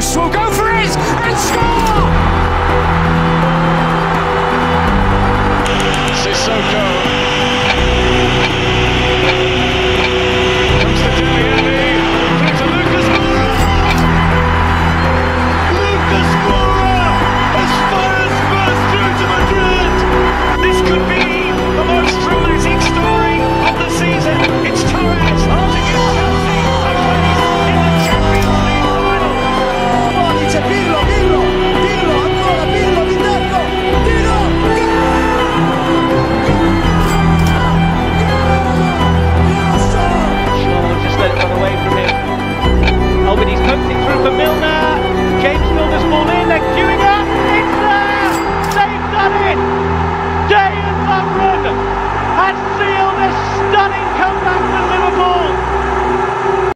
posts will go for it.